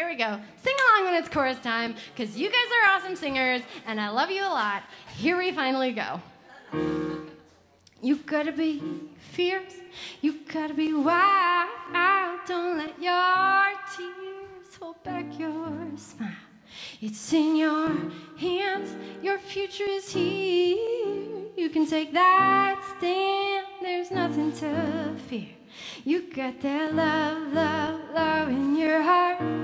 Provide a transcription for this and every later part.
Here we go. Sing along when it's chorus time, because you guys are awesome singers, and I love you a lot. Here we finally go. You gotta be fierce, you gotta be wild. Don't let your tears hold back your smile. It's in your hands, your future is here. You can take that stand, there's nothing to fear. You got that love, love, love in your heart.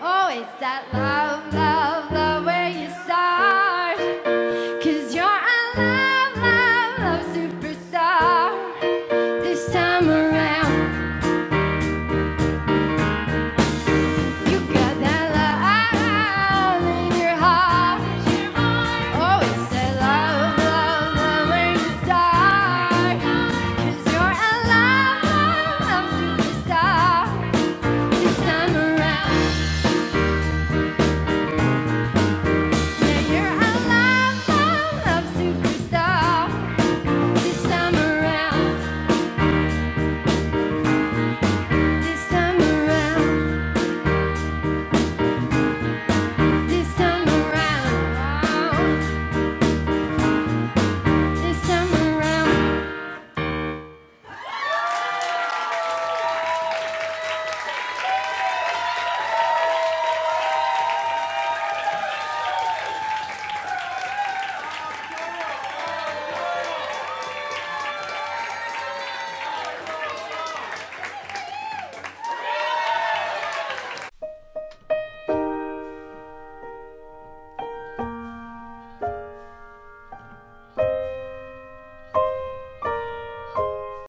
Oh, it's that love, love.